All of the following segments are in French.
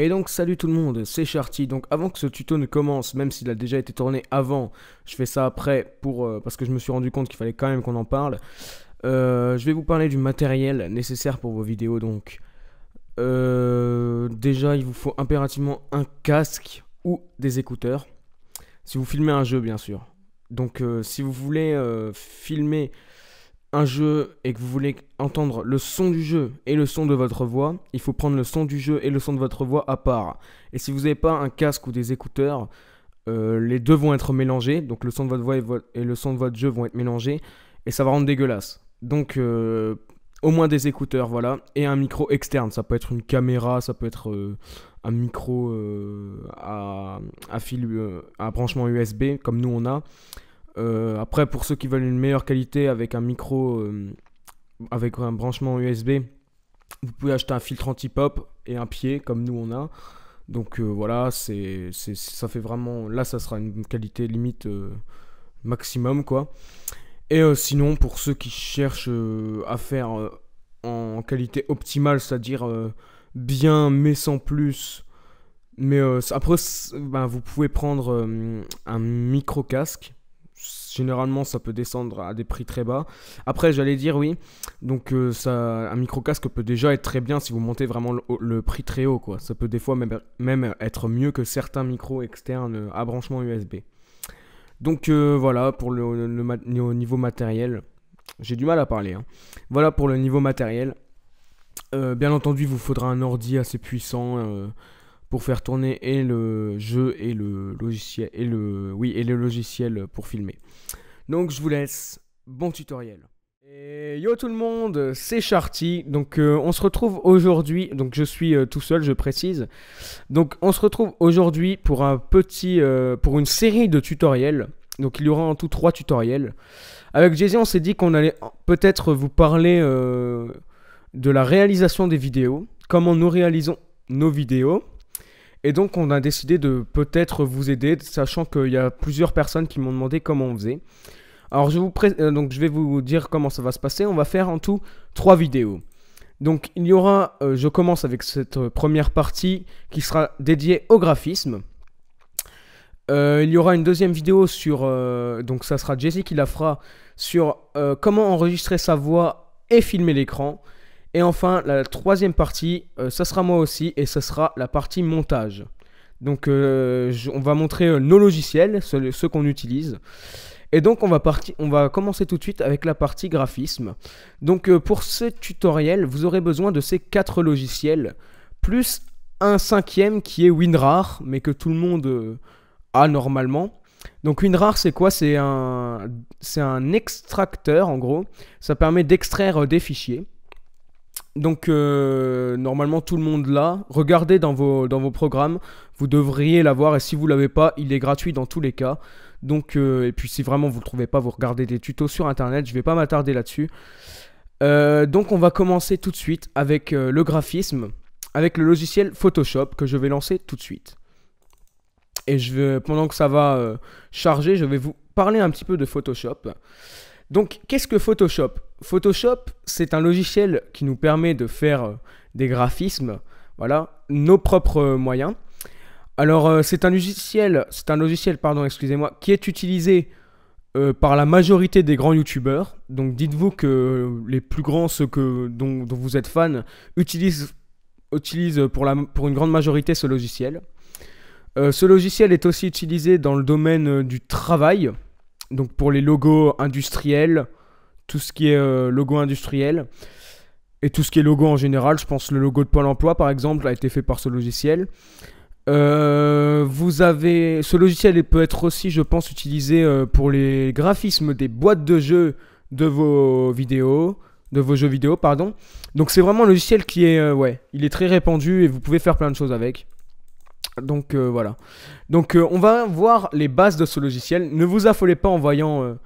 Et donc salut tout le monde, c'est Charty. Donc avant que ce tuto ne commence, même s'il a déjà été tourné avant, je fais ça après euh, parce que je me suis rendu compte qu'il fallait quand même qu'on en parle. Euh, je vais vous parler du matériel nécessaire pour vos vidéos. Donc euh, déjà, il vous faut impérativement un casque ou des écouteurs. Si vous filmez un jeu, bien sûr. Donc si vous voulez filmer un jeu et que vous voulez entendre le son du jeu et le son de votre voix, il faut prendre le son du jeu et le son de votre voix à part. Et si vous n'avez pas un casque ou des écouteurs, euh, les deux vont être mélangés. Donc le son de votre voix et, le son de votre jeu vont être mélangés. Et ça va rendre dégueulasse. Donc euh, au moins des écouteurs, voilà. Et un micro externe. Ça peut être une caméra, ça peut être euh, un micro à, fil, à branchement USB comme nous on a. Euh, après, pour ceux qui veulent une meilleure qualité avec un micro, euh, avec un branchement USB, vous pouvez acheter un filtre anti-pop et un pied comme nous on a. Donc euh, voilà, ça fait vraiment. Là, ça sera une qualité limite maximum quoi. Et sinon, pour ceux qui cherchent à faire en qualité optimale, c'est-à-dire bien mais sans plus. Mais après, ben, vous pouvez prendre un micro casque Généralement, ça peut descendre à des prix très bas. Après, j'allais dire oui. Donc, euh, un micro casque peut déjà être très bien si vous montez vraiment le, prix très haut. Ça peut des fois même, être mieux que certains micros externes à branchement USB. Donc, euh, voilà pour le, niveau matériel. J'ai du mal à parler. Hein. Voilà pour le niveau matériel. Euh, bien entendu, il vous faudra un ordi assez puissant pour faire tourner et le jeu et le logiciel et le oui et le logiciel pour filmer. Donc je vous laisse bon tutoriel. Et yo tout le monde, c'est Charty. Donc euh, on se retrouve aujourd'hui. Donc je suis euh, tout seul, je précise. Donc on se retrouve aujourd'hui pour un petit, euh, pour une série de tutoriels. Donc il y aura en tout trois tutoriels. Avec Jay on s'est dit qu'on allait peut-être vous parler de la réalisation des vidéos, comment nous réalisons nos vidéos. Et donc on a décidé de peut-être vous aider, sachant qu'il y a plusieurs personnes qui m'ont demandé comment on faisait. Alors je, euh, vais vous dire comment ça va se passer. On va faire en tout trois vidéos. Donc il y aura, euh, je commence avec cette euh, première partie qui sera dédiée au graphisme. il y aura une deuxième vidéo sur, donc ça sera Jessie qui la fera, sur comment enregistrer sa voix et filmer l'écran. Et enfin, la troisième partie, euh, ça sera moi aussi, et ce sera la partie montage. Donc, euh, on va montrer euh, nos logiciels, ceux, qu'on utilise. Et donc, on va, commencer tout de suite avec la partie graphisme. Donc, pour ce tutoriel, vous aurez besoin de ces quatre logiciels, plus un cinquième qui est WinRAR, mais que tout le monde a normalement. Donc WinRAR, c'est quoi? C'est un, un extracteur, en gros. Ça permet d'extraire des fichiers. Donc euh, normalement tout le monde l'a. Regardez dans vos, dans vos programmes, vous devriez l'avoir et si vous l'avez pas, il est gratuit dans tous les cas. Donc euh, et puis si vraiment vous le trouvez pas, vous regardez des tutos sur internet. Je vais pas m'attarder là-dessus. Euh, donc on va commencer tout de suite avec le graphisme, avec le logiciel Photoshop que je vais lancer tout de suite. Et je vais, pendant que ça va charger, je vais vous parler un petit peu de Photoshop. Donc, qu'est-ce que Photoshop? Photoshop, c'est un logiciel qui nous permet de faire euh, des graphismes, voilà, nos propres euh, moyens. Alors, euh, c'est un logiciel, c'est un logiciel, pardon, excusez-moi, qui est utilisé par la majorité des grands youtubeurs. Donc, dites-vous que les plus grands, ceux que, dont, vous êtes fan, utilisent, pour une grande majorité ce logiciel. ce logiciel est aussi utilisé dans le domaine du travail, donc pour les logos industriels, tout ce qui est euh, logo industriel et tout ce qui est logo en général. Je pense le logo de Pôle Emploi par exemple a été fait par ce logiciel. Euh, vous avez ce logiciel peut être aussi, je pense, utilisé euh, pour les graphismes des boîtes de jeux de vos vidéos, de vos jeux vidéo, pardon. Donc c'est vraiment un logiciel qui est, ouais, il est très répandu et vous pouvez faire plein de choses avec. Donc voilà. Donc on va voir les bases de ce logiciel. Ne vous affolez pas en voyant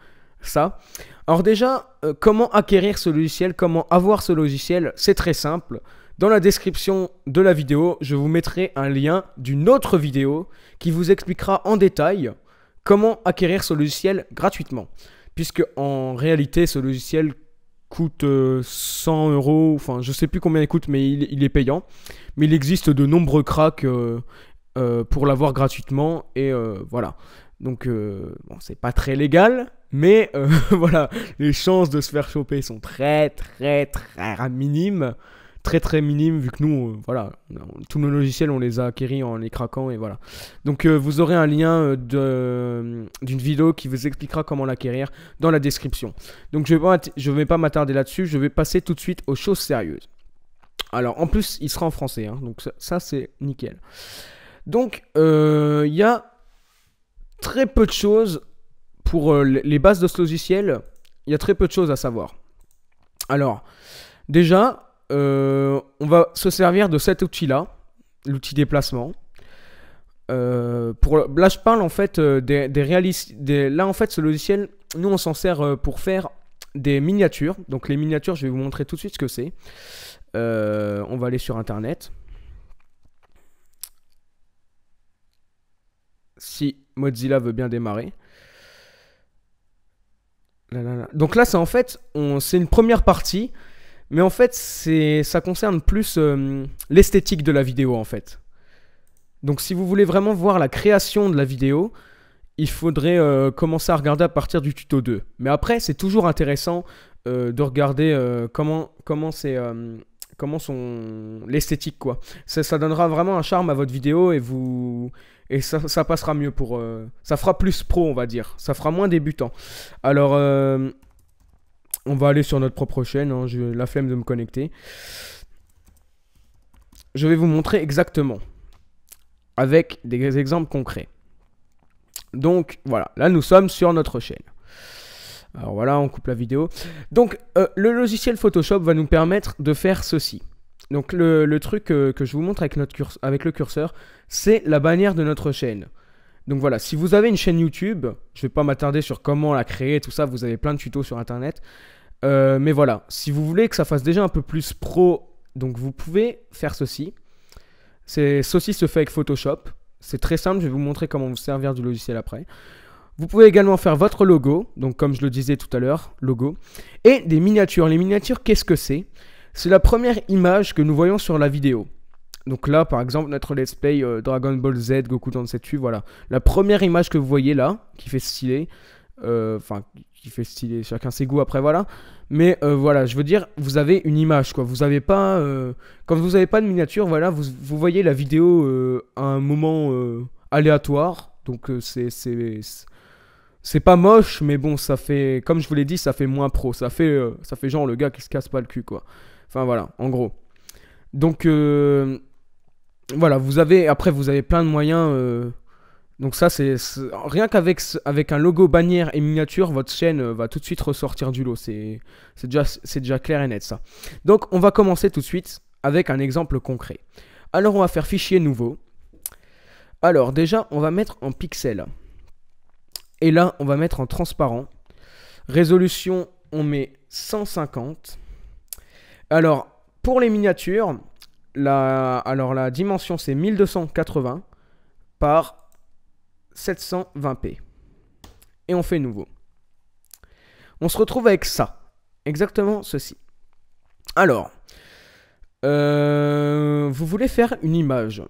ça. Alors déjà, comment acquérir ce logiciel Comment avoir ce logiciel C'est très simple. Dans la description de la vidéo, je vous mettrai un lien d'une autre vidéo qui vous expliquera en détail comment acquérir ce logiciel gratuitement. Puisque en réalité, ce logiciel coûte 100 euros, enfin je sais plus combien il coûte, mais il, est payant. Mais il existe de nombreux cracks pour l'avoir gratuitement, et voilà. Donc, bon, c'est pas très légal, mais voilà, les chances de se faire choper sont très, très, très minimes très très minime vu que nous, euh, voilà, tous nos logiciels on les a acquéris en les craquant et voilà. Donc euh, vous aurez un lien euh, d'une vidéo qui vous expliquera comment l'acquérir dans la description. Donc je ne vais pas m'attarder là-dessus, je vais passer tout de suite aux choses sérieuses. Alors en plus il sera en français, hein, donc ça, c'est nickel. Donc il y a très peu de choses pour les bases de ce logiciel, il y a très peu de choses à savoir. Alors, déjà, euh, on va se servir de cet outil-là, l'outil déplacement. Euh, pour, là, je parle en fait euh, des, des, Là, en fait, ce logiciel, nous, on s'en sert pour faire des miniatures. Donc, les miniatures, je vais vous montrer tout de suite ce que c'est. on va aller sur Internet. Si Mozilla veut bien démarrer. Donc là, c'est en fait, c'est une première partie mais en fait, ça concerne plus euh, l'esthétique de la vidéo en fait. Donc si vous voulez vraiment voir la création de la vidéo, il faudrait euh, commencer à regarder à partir du tuto 2. Mais après, c'est toujours intéressant euh, de regarder comment comment c'est comment l'esthétique quoi. Ça, donnera vraiment un charme à votre vidéo et vous et ça, passera mieux pour ça fera plus pro on va dire. Ça fera moins débutant. Alors on va aller sur notre propre chaîne, hein, j'ai la flemme de me connecter. Je vais vous montrer exactement. Avec des exemples concrets. Donc voilà, là nous sommes sur notre chaîne. Alors voilà, on coupe la vidéo. Donc euh, le logiciel Photoshop va nous permettre de faire ceci. Donc le, truc que je vous montre avec le curseur, c'est la bannière de notre chaîne. Donc voilà, si vous avez une chaîne YouTube, je ne vais pas m'attarder sur comment la créer, tout ça, vous avez plein de tutos sur internet. Euh, mais voilà, si vous voulez que ça fasse déjà un peu plus pro, donc vous pouvez faire ceci. Ceci se fait avec Photoshop. C'est très simple, je vais vous montrer comment vous servir du logiciel après. Vous pouvez également faire votre logo, donc comme je le disais tout à l'heure, logo, et des miniatures. Les miniatures, qu'est-ce que c'est? C'est la première image que nous voyons sur la vidéo. Donc là, par exemple, notre let's play euh, Dragon Ball Z, Goku dans vue, voilà. La première image que vous voyez là, qui fait stylé, euh, enfin, qui fait stylé, chacun ses goûts après, voilà. Mais euh, voilà, je veux dire, vous avez une image, quoi. Vous n'avez pas. quand vous n'avez pas de miniature, voilà, vous, vous voyez la vidéo à un moment aléatoire. Donc c'est. C'est pas moche, mais bon, ça fait. Comme je vous l'ai dit, ça fait moins pro. Ça fait, ça fait genre le gars qui se casse pas le cul, quoi. Enfin voilà, en gros. Donc voilà, vous avez après vous avez plein de moyens. Euh, donc ça c'est rien qu'avec avec un logo bannière et miniature, votre chaîne euh, va tout de suite ressortir du lot. C'est déjà c'est déjà clair et net ça. Donc on va commencer tout de suite avec un exemple concret. Alors on va faire fichier nouveau. Alors déjà on va mettre en pixel. Et là on va mettre en transparent. Résolution on met 150. Alors pour les miniatures, la, alors la dimension c'est 1280 par 720p. Et on fait nouveau. On se retrouve avec ça. Exactement ceci. Alors, euh, vous voulez faire une image.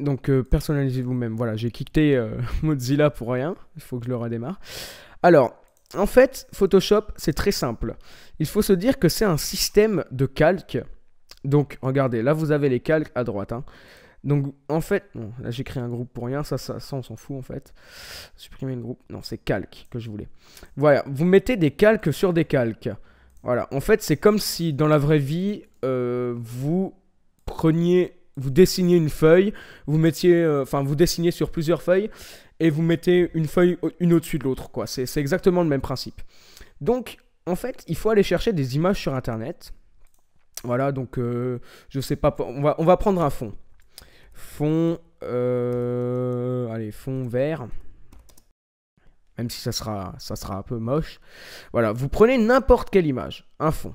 Donc euh, personnalisez vous-même. Voilà, j'ai quitté euh, Mozilla pour rien. Il faut que je le redémarre. Alors, en fait, Photoshop, c'est très simple. Il faut se dire que c'est un système de calque donc, regardez, là, vous avez les calques à droite. Hein. Donc, en fait, là, j'ai créé un groupe pour rien. Ça, ça, on s'en fout, en fait. Supprimer le groupe. Non, c'est calque que je voulais. Voilà, vous mettez des calques sur des calques. Voilà, en fait, c'est comme si, dans la vraie vie, euh, vous preniez... Vous dessiniez une feuille, vous mettiez... Euh, enfin, vous dessinez sur plusieurs feuilles, et vous mettez une feuille une au-dessus de l'autre, quoi. C'est exactement le même principe. Donc, en fait, il faut aller chercher des images sur Internet. Voilà, donc euh, je sais pas, on va, on va prendre un fond. Fond, euh, allez, fond vert. Même si ça sera, ça sera un peu moche. Voilà, vous prenez n'importe quelle image, un fond.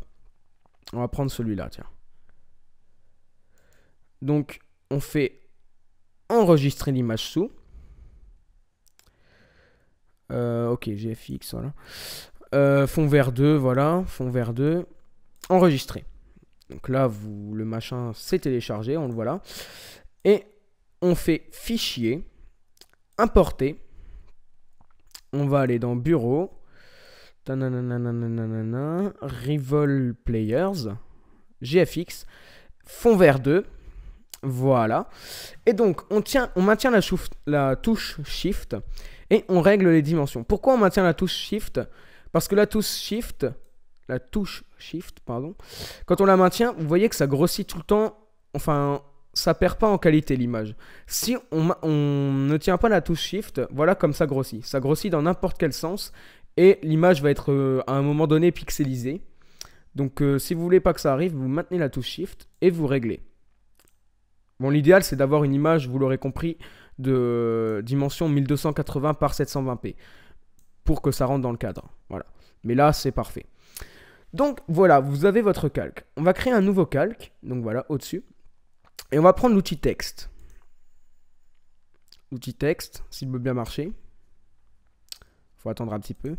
On va prendre celui-là, tiens. Donc, on fait enregistrer l'image sous. Euh, ok, GFX, voilà. Euh, fond vert 2, voilà, fond vert 2. Enregistré. Donc là, vous, le machin s'est téléchargé, on le voit là. Et on fait fichier, importer. On va aller dans bureau. Revol Players. GFX. Fond vert 2. Voilà. Et donc, on, tient, on maintient la, touche Shift et on règle les dimensions. Pourquoi on maintient la touche Shift? Parce que la touche Shift, la touche Shift, pardon, quand on la maintient, vous voyez que ça grossit tout le temps. Enfin, ça perd pas en qualité l'image. Si on, ne tient pas la touche Shift, voilà comme ça grossit. Ça grossit dans n'importe quel sens et l'image va être euh, à un moment donné pixelisée. Donc, euh, si vous voulez pas que ça arrive, vous maintenez la touche Shift et vous réglez. Bon, l'idéal, c'est d'avoir une image, vous l'aurez compris, de dimension 1280 par 720p pour que ça rentre dans le cadre. Voilà. Mais là, c'est parfait. Donc voilà, vous avez votre calque. On va créer un nouveau calque. Donc voilà, au-dessus. Et on va prendre l'outil texte. L'outil texte, s'il veut bien marcher. Faut attendre un petit peu.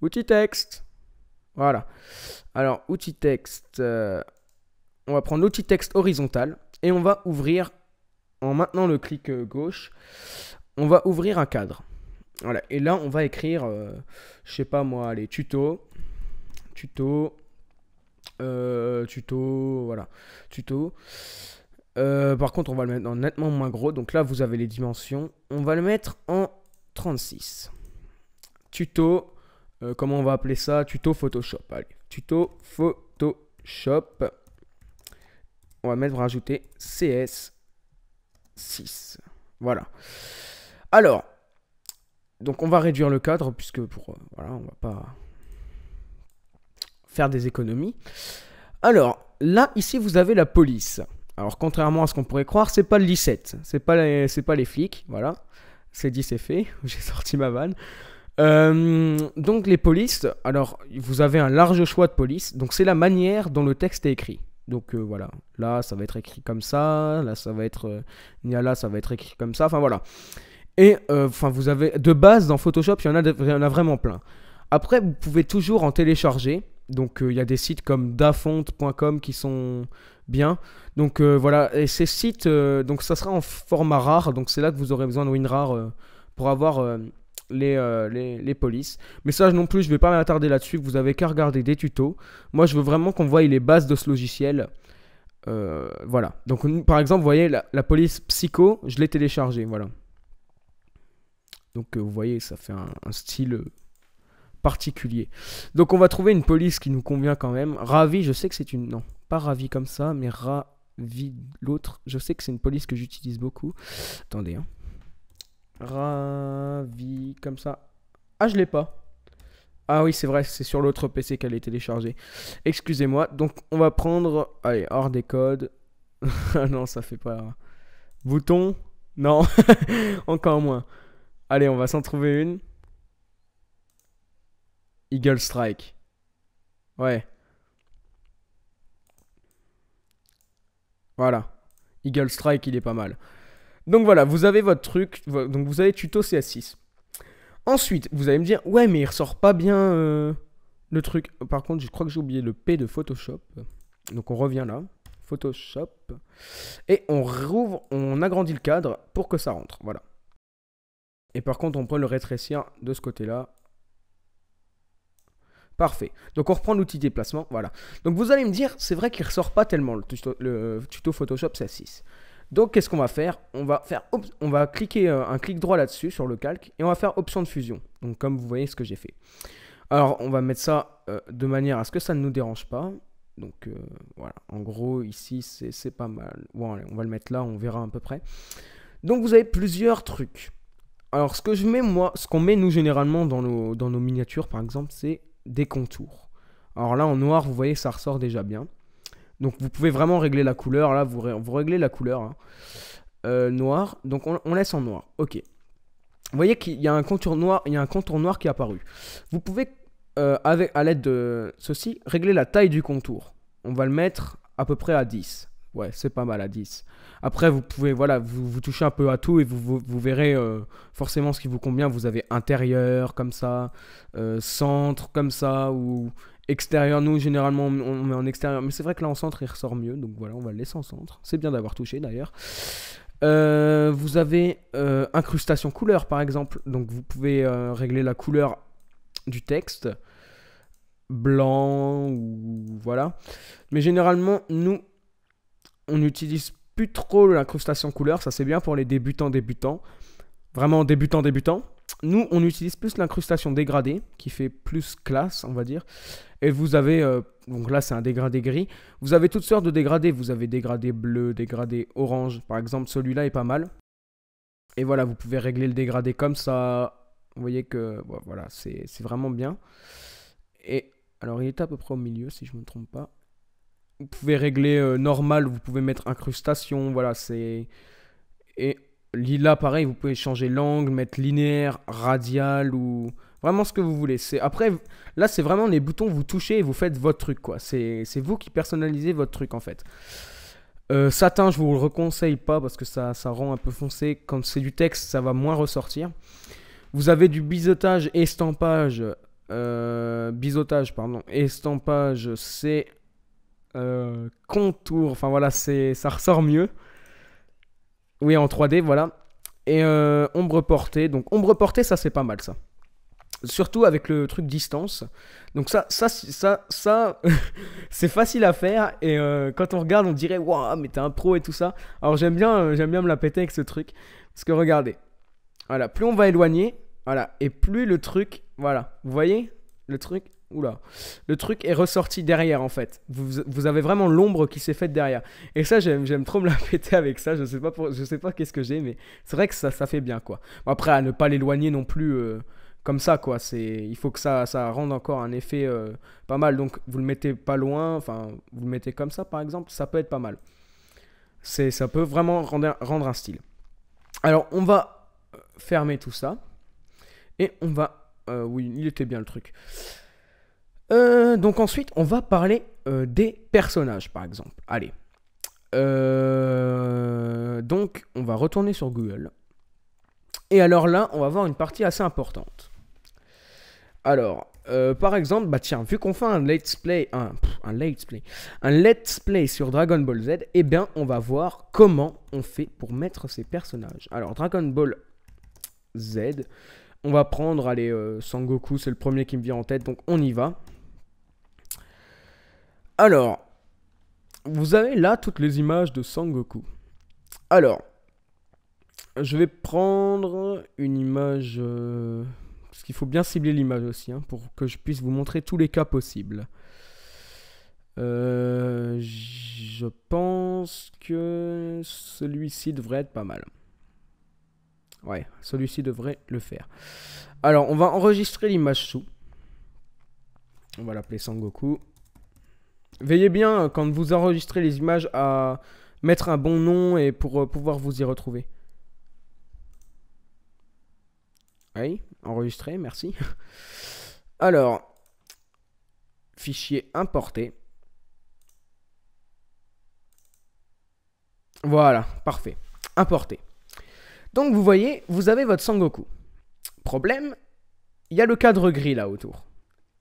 Outil texte. Voilà. Alors, outil texte. Euh, on va prendre l'outil texte horizontal et on va ouvrir, en maintenant le clic euh, gauche, on va ouvrir un cadre. Voilà, et là on va écrire, euh, je sais pas moi, les tutos, tuto, euh, tuto, voilà, tuto. par contre, on va le mettre en nettement moins gros. Donc là, vous avez les dimensions. On va le mettre en 36. Tuto, comment on va appeler ça? Tuto Photoshop. Allez, tuto Photoshop on va mettre, rajouter CS6. Voilà. Alors, donc on va réduire le cadre puisque pour euh, voilà, on va pas faire des économies. Alors, là ici vous avez la police. Alors contrairement à ce qu'on pourrait croire, c'est pas le 17, c'est pas les pas les flics, voilà. C'est dit c'est fait, j'ai sorti ma vanne. Euh, donc les polices, alors vous avez un large choix de police, donc c'est la manière dont le texte est écrit. Donc euh, voilà, là ça va être écrit comme ça, là ça va être euh, là ça va être écrit comme ça, enfin voilà. Et euh, enfin vous avez de base dans Photoshop, il y en a, il y en a vraiment plein. Après vous pouvez toujours en télécharger. Donc il y a des sites comme dafont.com qui sont bien. Donc voilà, et ces sites donc ça sera en format rare, donc c'est là que vous aurez besoin de WinRAR pour avoir les, les, les, polices. Mais ça non plus, je vais pas m'attarder là-dessus. Vous avez qu'à regarder des tutos. Moi, je veux vraiment qu'on voie les bases de ce logiciel. Euh, voilà. Donc, par exemple, vous voyez la, police Psycho, je l'ai téléchargé. Voilà. Donc, euh, vous voyez, ça fait un, style euh, particulier. Donc, on va trouver une police qui nous convient quand même. Ravi, je sais que c'est une. Non, pas Ravi comme ça, mais Ravi l'autre. Je sais que c'est une police que j'utilise beaucoup. Attendez, hein. Ravi, comme ça. Ah, je l'ai pas. Ah oui, c'est vrai, c'est sur l'autre PC qu'elle est téléchargée. Excusez-moi. Donc, on va prendre... Allez, hors des codes. ah non, ça fait pas... Bouton? Non. Encore moins. Allez, on va s'en trouver une. Eagle Strike. Ouais. Voilà. Eagle Strike, il est pas mal. Donc voilà, vous avez votre truc. Donc vous avez tuto CS6. Ensuite, vous allez me dire, ouais, mais il ressort pas bien euh, le truc. Par contre, je crois que j'ai oublié le P de Photoshop. Donc on revient là. Photoshop. Et on rouvre, on agrandit le cadre pour que ça rentre. Voilà. Et par contre, on peut le rétrécir de ce côté-là. Parfait. Donc on reprend l'outil déplacement. Voilà. Donc vous allez me dire, c'est vrai qu'il ressort pas tellement le tuto, le tuto Photoshop CS6. Donc qu'est-ce qu'on va faire? On va, faire cliquer euh, un clic droit là-dessus sur le calque et on va faire option de fusion. Donc comme vous voyez ce que j'ai fait. Alors on va mettre ça euh, de manière à ce que ça ne nous dérange pas. Donc euh, voilà, en gros ici c'est pas mal. Bon on va le mettre là, on verra à peu près. Donc vous avez plusieurs trucs. Alors ce que je mets moi, ce qu'on met nous généralement dans nos, dans nos miniatures par exemple, c'est des contours. Alors là en noir, vous voyez ça ressort déjà bien. Donc vous pouvez vraiment régler la couleur. Là, vous, réglez la couleur. Hein. Euh, noir. Donc on, laisse en noir. Ok. Vous voyez qu'il y a un contour noir. Il y a un contour noir qui est apparu. Vous pouvez, euh, à l'aide de ceci, régler la taille du contour. On va le mettre à peu près à 10. Ouais, c'est pas mal à 10. Après, vous pouvez, voilà, vous, touchez un peu à tout et vous verrez euh, forcément ce qui vous convient. Vous avez intérieur, comme ça, euh, centre, comme ça, ou extérieur. Nous, généralement, on met en extérieur. Mais c'est vrai que là, en centre, il ressort mieux. Donc voilà, on va le laisser en centre. C'est bien d'avoir touché, d'ailleurs. Euh, vous avez euh, incrustation couleur, par exemple. Donc vous pouvez euh, régler la couleur du texte. Blanc, ou voilà. Mais généralement, nous, on n'utilise plus trop l'incrustation couleur, ça c'est bien pour les débutants débutants. Vraiment débutants débutants. Nous, on utilise plus l'incrustation dégradée, qui fait plus classe, on va dire. Et vous avez, euh, donc là c'est un dégradé gris. Vous avez toutes sortes de dégradés. Vous avez dégradé bleu, dégradé orange. Par exemple, celui-là est pas mal. Et voilà, vous pouvez régler le dégradé comme ça. Vous voyez que voilà, c'est c'est vraiment bien. Et alors, il est à peu près au milieu, si je ne me trompe pas. Vous pouvez régler euh, normal, vous pouvez mettre incrustation, voilà, c'est... Et lila, pareil, vous pouvez changer l'angle, mettre linéaire, radial ou... Vraiment ce que vous voulez. C'est Après, là, c'est vraiment les boutons, vous touchez et vous faites votre truc, quoi. C'est vous qui personnalisez votre truc, en fait. Euh, satin, je vous le reconseille pas parce que ça, ça rend un peu foncé. Quand c'est du texte, ça va moins ressortir. Vous avez du biseautage, estampage. euh, biseautage, pardon. Estampage, c'est euh, contour. Enfin voilà, c'est ça ressort mieux. Oui, en 3D, voilà. Et euh, ombre portée. Donc ombre portée, ça c'est pas mal ça. Surtout avec le truc distance. Donc ça, ça, ça, ça, c'est facile à faire. Et euh, quand on regarde, on dirait waouh, mais t'es un pro et tout ça. Alors j'aime bien, euh, j'aime bien me la péter avec ce truc. Parce que regardez, voilà, plus on va éloigner, voilà, et plus le truc, voilà, vous voyez le truc, oula, le truc est ressorti derrière en fait. Vous, vous avez vraiment l'ombre qui s'est faite derrière. Et ça, j'aime, trop me la péter avec ça. Je sais pas, pour, je sais pas qu'est-ce que j'ai, mais c'est vrai que ça, ça fait bien quoi. Bon, après, à ne pas l'éloigner non plus. euh, comme ça quoi il faut que ça ça rende encore un effet euh, pas mal donc vous le mettez pas loin enfin vous le mettez comme ça par exemple ça peut être pas mal ça peut vraiment rendre, rendre un style alors on va euh, fermer tout ça et on va oui il était bien le truc Euh, donc ensuite on va parler euh, des personnages par exemple allez Euh, donc on va retourner sur Google et alors là, on va voir une partie assez importante. Alors, par exemple, bah tiens, vu qu'on fait un let's play, un, let's play, un let's play sur Dragon Ball Z, eh bien, on va voir comment on fait pour mettre ces personnages. Alors, Dragon Ball Z, on va prendre, allez, Sangoku, c'est le premier qui me vient en tête, donc on y va. Alors, vous avez là toutes les images de Sangoku. Alors, je vais prendre une image. euh, Parce qu'il faut bien cibler l'image aussi, hein, pour que je puisse vous montrer tous les cas possibles. Euh, je pense que celui-ci devrait être pas mal. Ouais, celui-ci devrait le faire. Alors, on va enregistrer l'image sous. On va l'appeler Sangoku. Veillez bien, quand vous enregistrez les images, à mettre un bon nom et pour euh, pouvoir vous y retrouver. Oui, enregistré, merci. Alors, fichier importé. Voilà, parfait. Importé. Donc vous voyez, vous avez votre Sangoku. Problème, il y a le cadre gris là autour.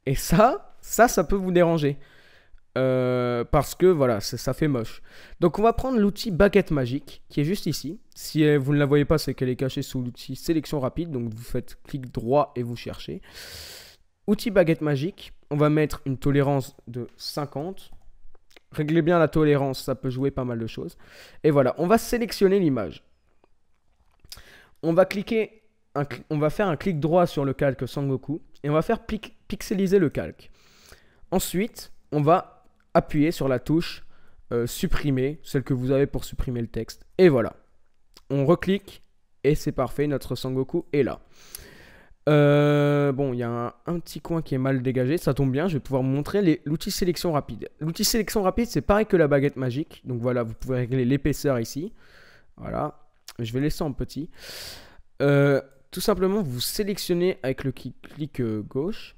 Et ça, ça, ça peut vous déranger. Euh, parce que voilà, ça, fait moche. Donc on va prendre l'outil baguette magique qui est juste ici. Si euh, vous ne la voyez pas, c'est qu'elle est cachée sous l'outil sélection rapide. Donc vous faites clic droit et vous cherchez. Outil baguette magique, on va mettre une tolérance de 50. Réglez bien la tolérance, ça peut jouer pas mal de choses. Et voilà, on va sélectionner l'image. On va cliquer, on va faire un clic droit sur le calque Sangoku et on va faire pixeliser le calque. Ensuite, on va appuyer sur la touche euh, supprimer, celle que vous avez pour supprimer le texte. Et voilà. On reclique et c'est parfait, notre Sangoku est là. Euh, bon, il y a un, petit coin qui est mal dégagé, ça tombe bien, je vais pouvoir vous montrer l'outil sélection rapide. L'outil sélection rapide, c'est pareil que la baguette magique. Donc voilà, vous pouvez régler l'épaisseur ici. Voilà, je vais laisser en petit. Euh, tout simplement, vous sélectionnez avec le clic gauche.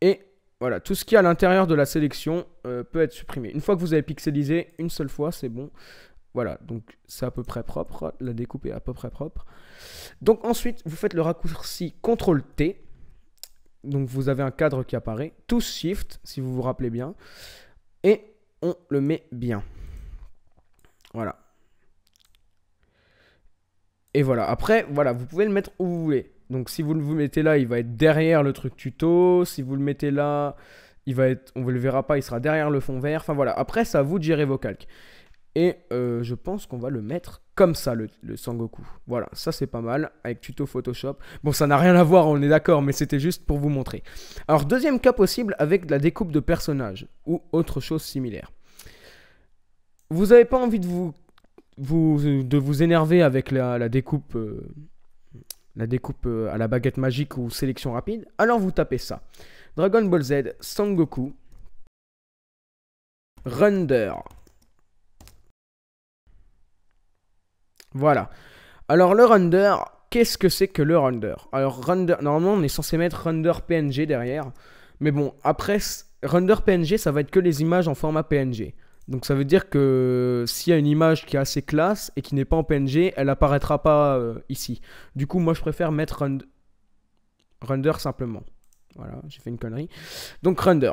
Et Voilà, tout ce qui est à l'intérieur de la sélection euh, peut être supprimé. Une fois que vous avez pixelisé une seule fois, c'est bon. Voilà, donc c'est à peu près propre. La découpe est à peu près propre. Donc ensuite, vous faites le raccourci CTRL T. Donc vous avez un cadre qui apparaît. Tous Shift, si vous vous rappelez bien. Et on le met bien. Voilà. Et voilà. Après, voilà, vous pouvez le mettre où vous voulez. Donc si vous le mettez là, il va être derrière le truc tuto. Si vous le mettez là, il va être, on ne le verra pas, il sera derrière le fond vert. Enfin voilà. Après, c'est à vous de gérer vos calques. Et euh, je pense qu'on va le mettre comme ça, le, Sangoku. Voilà, ça c'est pas mal, avec tuto Photoshop. Bon, ça n'a rien à voir, on est d'accord, mais c'était juste pour vous montrer. Alors, deuxième cas possible avec de la découpe de personnages, ou autre chose similaire. Vous n'avez pas envie de vous, vous, de vous énerver avec la, découpe, euh, la découpe euh, à la baguette magique ou sélection rapide, alors vous tapez ça. Dragon Ball Z, Sangoku, Render. Voilà. Alors le render, qu'est-ce que c'est que le render Alors render, normalement on est censé mettre render PNG derrière. Mais bon, après, render PNG, ça va être que les images en format PNG. Donc ça veut dire que s'il y a une image qui est assez classe et qui n'est pas en PNG, elle apparaîtra pas euh, ici. Du coup, moi je préfère mettre render simplement. Voilà, j'ai fait une connerie. Donc render.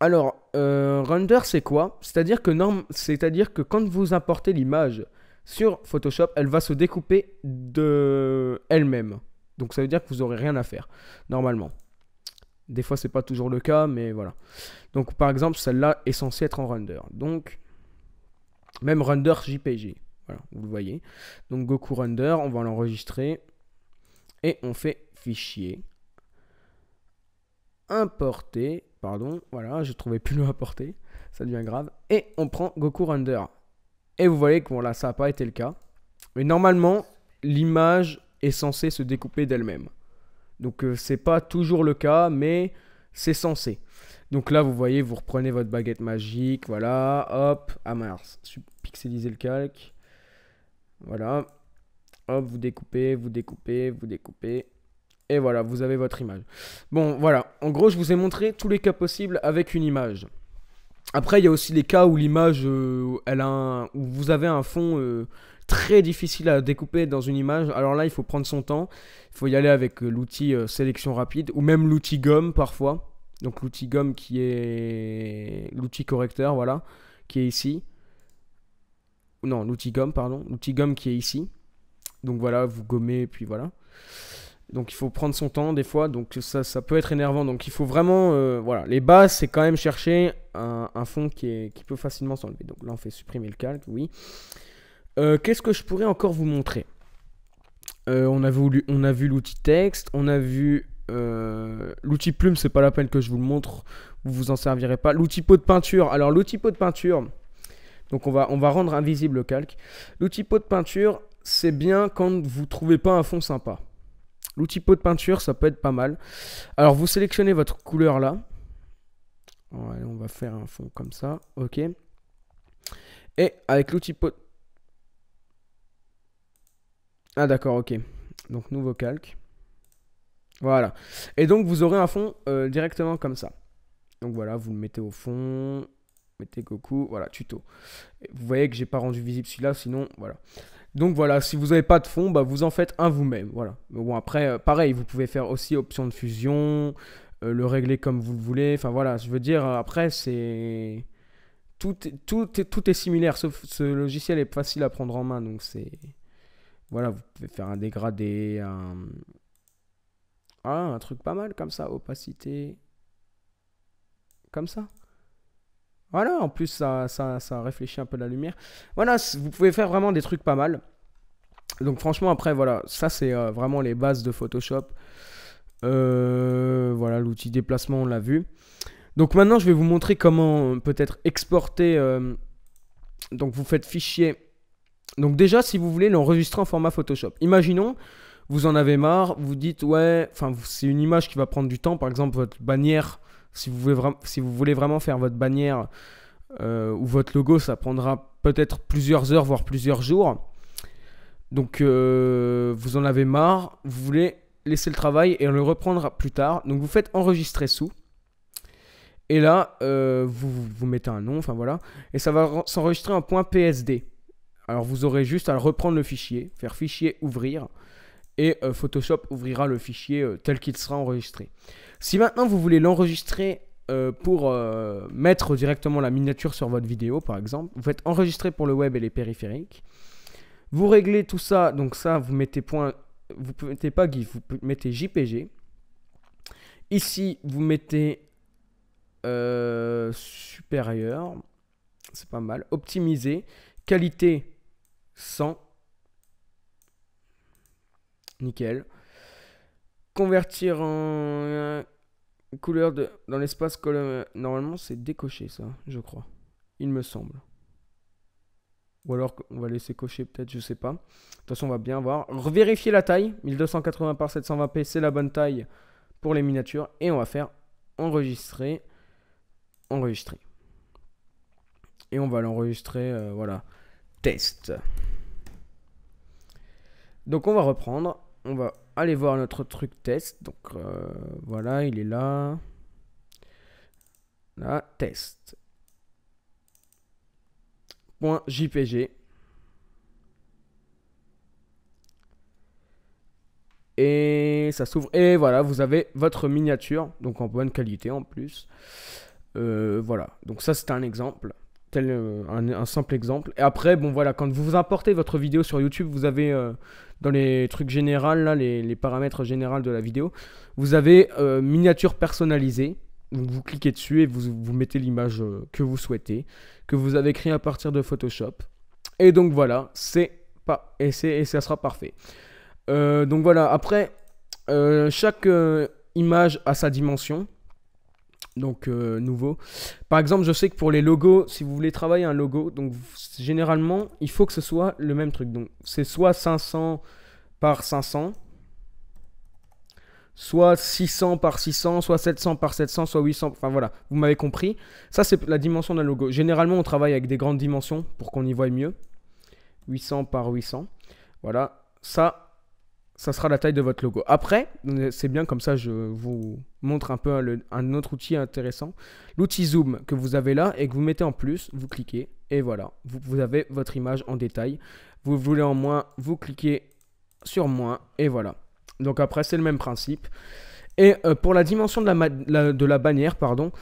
Alors, euh, render c'est quoi? C'est-à-dire que, que quand vous importez l'image sur Photoshop, elle va se découper de elle-même. Donc ça veut dire que vous n'aurez rien à faire, normalement. Des fois, c'est pas toujours le cas, mais voilà. Donc par exemple, celle-là est censée être en render. Donc, même render JPG. Voilà, vous le voyez. Donc Goku Render, on va l'enregistrer. Et on fait fichier. Importer. Pardon, voilà, je trouvais plus le importer. Ça devient grave. Et on prend Goku Render. Et vous voyez que là, ça n'a pas été le cas. Mais normalement, l'image est censée se découper d'elle-même. Donc euh, c'est pas toujours le cas, mais c'est censé. Donc là, vous voyez, vous reprenez votre baguette magique, voilà, hop, ah mince, pixelisez le calque. Voilà. Hop, vous découpez, vous découpez, vous découpez. Et voilà, vous avez votre image. Bon, voilà. En gros, je vous ai montré tous les cas possibles avec une image. Après, il y a aussi les cas où l'image, euh, elle a où vous avez un fond euh, très difficile à découper dans une image. Alors là, il faut prendre son temps. Il faut y aller avec euh, l'outil sélection rapide ou même l'outil gomme parfois. Donc l'outil gomme qui est l'outil correcteur, voilà, qui est ici. Non, l'outil gomme, pardon. L'outil gomme qui est ici. Donc voilà, vous gommez, puis voilà. Donc il faut prendre son temps des fois, donc ça, ça peut être énervant. Donc il faut vraiment, euh, voilà, les bases, c'est quand même chercher un, fond qui, qui peut facilement s'enlever. Donc là, on fait supprimer le calque, oui. Euh, qu'est-ce que je pourrais encore vous montrer? Euh, on, a vu, l'outil texte, on a vu l'outil plume, c'est pas la peine que je vous le montre, vous vous en servirez pas. L'outil pot de peinture, alors l'outil pot de peinture, donc on va, on va rendre invisible le calque. L'outil pot de peinture, c'est bien quand vous trouvez pas un fond sympa. L'outil pot de peinture, ça peut être pas mal. Alors, vous sélectionnez votre couleur là. on va faire un fond comme ça. Ok. Et avec l'outil pot... Ah d'accord, ok. Donc, nouveau calque. Voilà. Et donc, vous aurez un fond euh, directement comme ça. Donc voilà, vous le mettez au fond. Mettez Goku. Voilà, tuto. vous voyez que j'ai pas rendu visible celui-là, sinon, voilà. Donc voilà, si vous n'avez pas de fond, bah, vous en faites un vous-même. Voilà. Bon, après, euh, pareil, vous pouvez faire aussi option de fusion, euh, le régler comme vous le voulez. Enfin voilà, je veux dire, après, c'est. Tout est similaire, sauf ce logiciel est facile à prendre en main. Donc c'est. Voilà, vous pouvez faire un dégradé, un. Ah, un truc pas mal comme ça, opacité. Comme ça. Voilà, en plus, ça, ça, ça, réfléchit un peu la lumière. Voilà, vous pouvez faire vraiment des trucs pas mal. Donc franchement, après, voilà, ça c'est euh, vraiment les bases de Photoshop. Euh, voilà, l'outil déplacement, on l'a vu. Donc maintenant, je vais vous montrer comment euh, peut-être exporter. donc vous faites fichier. Donc déjà, si vous voulez l'enregistrer en format Photoshop. Imaginons, vous en avez marre, vous dites, ouais, c'est une image qui va prendre du temps. Par exemple, votre bannière si vous voulez, vraiment faire votre bannière euh, ou votre logo, ça prendra peut-être plusieurs heures, voire plusieurs jours. Donc euh, vous en avez marre, vous voulez laisser le travail et le reprendre plus tard. Donc vous faites enregistrer sous. Et là, euh, vous, vous mettez un nom, enfin voilà, et ça va s'enregistrer en .psd. Alors vous aurez juste à reprendre le fichier, faire fichier ouvrir, et euh, Photoshop ouvrira le fichier euh, tel qu'il sera enregistré. Si maintenant vous voulez l'enregistrer pour mettre directement la miniature sur votre vidéo, par exemple, vous faites enregistrer pour le web et les périphériques. Vous réglez tout ça, donc ça, vous mettez point, vous mettez pas GIF, vous mettez JPG. Ici, vous mettez euh, supérieur. C'est pas mal. Optimiser. Qualité 100. Nickel. Convertir en couleur de, dans l'espace Normalement, c'est décoché ça, je crois. Il me semble. Ou alors on va laisser cocher peut-être, je sais pas. De toute façon, on va bien voir. Vérifier la taille. 1280 par 720p, c'est la bonne taille pour les miniatures. Et on va faire enregistrer enregistrer. Et on va l'enregistrer, euh, voilà, test. Donc on va reprendre, on va aller voir notre truc test. Donc euh, voilà, il est là. Là, test. Et ça s'ouvre. Et voilà, vous avez votre miniature, donc en bonne qualité en plus. Euh, voilà, donc ça c'est un exemple, tel euh, un, simple exemple. Et après, bon voilà, quand vous importez votre vidéo sur YouTube, vous avez euh, dans les trucs généraux, là, les, paramètres généraux de la vidéo, vous avez miniature personnalisée. Donc vous cliquez dessus et vous, vous mettez l'image que vous souhaitez, que vous avez créé à partir de Photoshop. Et donc voilà, c'est pas et, et ça sera parfait. donc voilà, après, chaque image a sa dimension donc euh, nouveau. Par exemple, je sais que pour les logos, si vous voulez travailler un logo, généralement, il faut que ce soit le même truc. Donc c'est soit 500 par 500, soit 600 par 600, soit 700 par 700, soit 800. Enfin voilà, vous m'avez compris. Ça, c'est la dimension d'un logo. Généralement, on travaille avec des grandes dimensions pour qu'on y voit mieux. 800 par 800. Voilà, ça, ça sera la taille de votre logo. Après, c'est bien comme ça, je vous montre un peu un autre outil intéressant. L'outil Zoom que vous avez là et que vous mettez en plus, vous cliquez et voilà, vous, avez votre image en détail. Vous voulez en moins, vous cliquez sur moins et voilà. Donc après, c'est le même principe. Et euh, pour la dimension de la, de la bannière, pardon,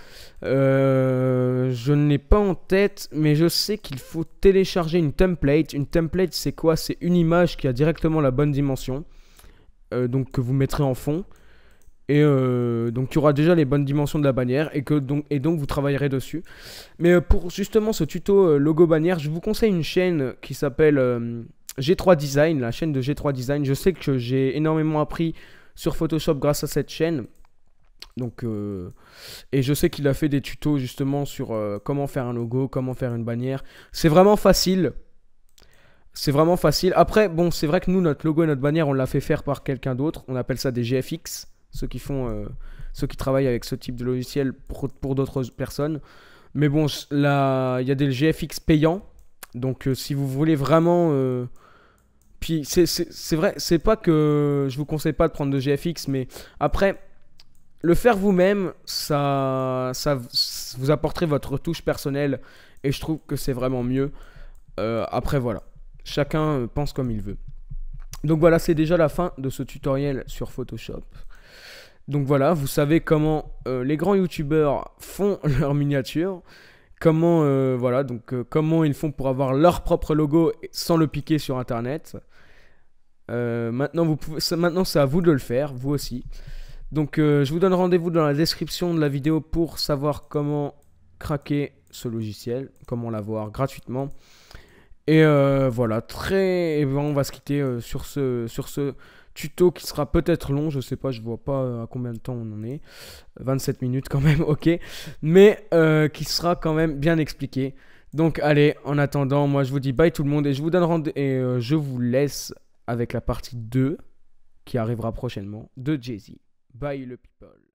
euh, je ne l'ai pas en tête, mais je sais qu'il faut télécharger une template. Une template, c'est quoi? C'est une image qui a directement la bonne dimension. Euh, donc que vous mettrez en fond. Et euh, donc il y aura déjà les bonnes dimensions de la bannière et, que donc, et donc vous travaillerez dessus. Mais euh, pour justement ce tuto logo bannière, je vous conseille une chaîne qui s'appelle G3 Design, la chaîne de G3 Design. Je sais que j'ai énormément appris sur Photoshop grâce à cette chaîne. Donc, et je sais qu'il a fait des tutos justement sur comment faire un logo, comment faire une bannière. C'est vraiment facile. C'est vraiment facile. Après, bon, c'est vrai que nous, notre logo et notre bannière, on l'a fait faire par quelqu'un d'autre. On appelle ça des GFX, ceux qui font, euh, ceux qui travaillent avec ce type de logiciel pour, d'autres personnes. Mais bon, il y a des GFX payants. Donc, euh, si vous voulez vraiment. Euh, puis, c'est vrai, c'est pas que je vous conseille pas de prendre de GFX, mais après, le faire vous-même, ça, vous apporterait votre touche personnelle. Et je trouve que c'est vraiment mieux. après, voilà. Chacun euh, pense comme il veut. Donc voilà, c'est déjà la fin de ce tutoriel sur Photoshop. Donc voilà, vous savez comment euh, les grands youtubeurs font leur miniature. Comment euh, voilà, donc comment ils font pour avoir leur propre logo sans le piquer sur internet. maintenant, vous pouvez, maintenant c'est à vous de le faire, vous aussi. Donc je vous donne rendez-vous dans la description de la vidéo pour savoir comment craquer ce logiciel, comment l'avoir gratuitement. Et euh, voilà, très. Ben, on va se quitter euh, sur, ce, sur ce tuto qui sera peut-être long, je sais pas, je vois pas euh, à combien de temps on en est. 27 minutes quand même, ok. Mais qui sera quand même bien expliqué. Donc allez, en attendant, moi je vous dis bye tout le monde et je vous donne rendez et je vous laisse avec la partie 2 qui arrivera prochainement de Jay-Z. Bye le people.